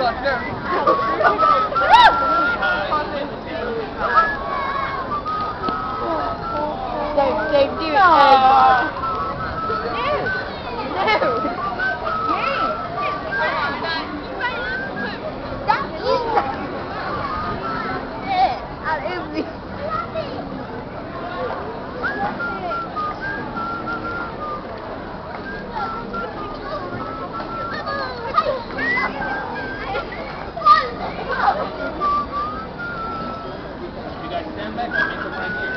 Dave, Dave, do it. stand back, I'll get the right here.